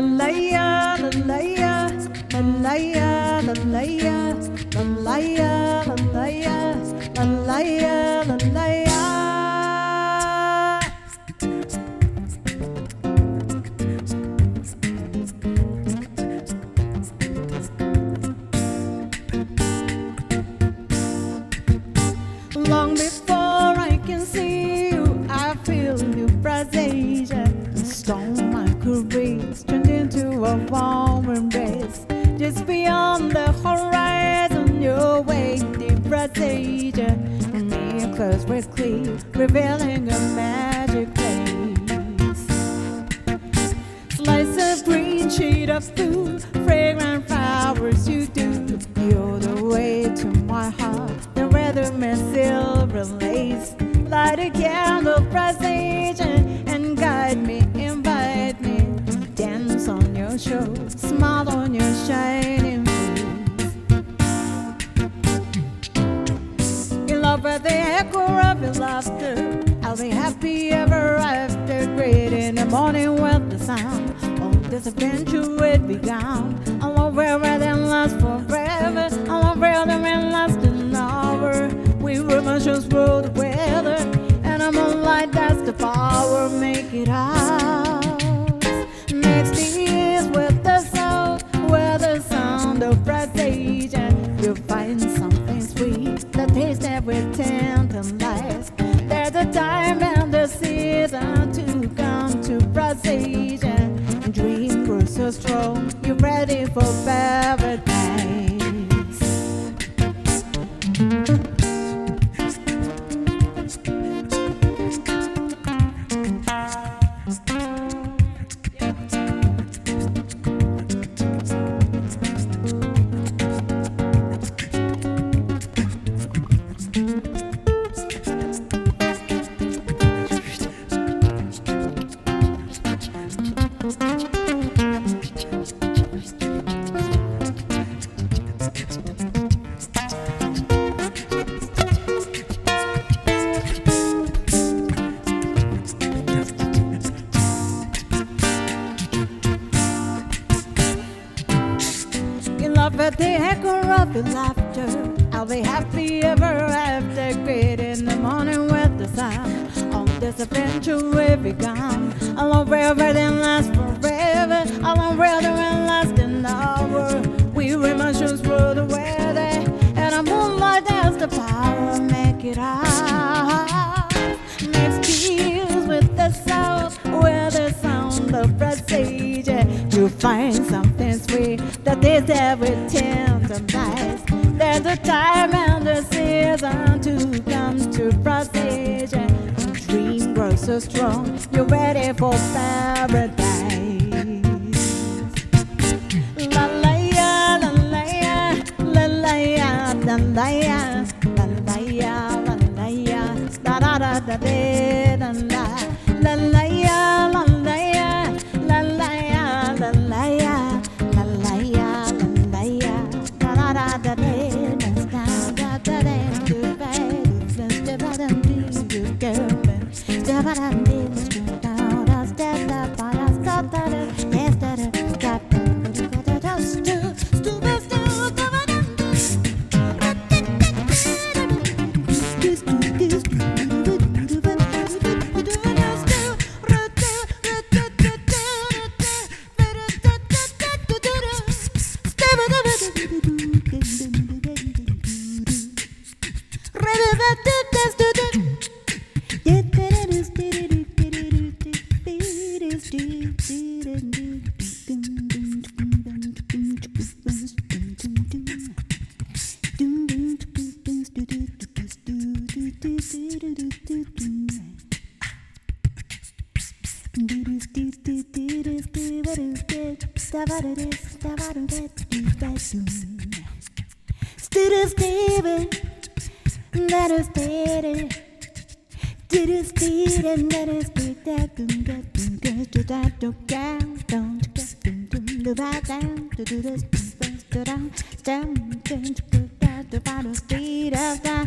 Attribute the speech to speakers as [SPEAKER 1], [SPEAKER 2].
[SPEAKER 1] la la la la la presage. And me close with clear, revealing a magic place. Slice of green, sheet of food, fragrant flowers I'll be happy ever after. Great in the morning with the sound. Oh, this adventure will begun. I love where then last forever. I where the man last an hour. We were emotions roll the weather. And dream so strong, you're ready for paradise. In love with the echo of your laughter. I'll be happy ever after. Great in the morning with the sun. On this adventure we've begun. A love forever then last forever. A love forever and last an hour. We emotions through the weather. And a moonlight has the power. Make it out. Next deals with the sound. With the sound of prestige. You find that is every tenderness. There's a time and a season to come to. And dream grows so strong, you're ready for paradise. La la ya, la la ya, la la ya, la la ya, la la ya, la la ya, da da da da Steve Steven. Let us beat it. Did it beat and let us beat that doom get doom get to that don't get doom do that down to do this first to down stem change to that the final speed of that